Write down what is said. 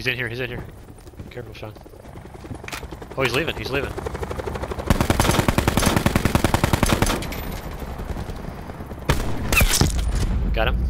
He's in here, he's in here. Careful, Sean. Oh, he's leaving, he's leaving. Got him.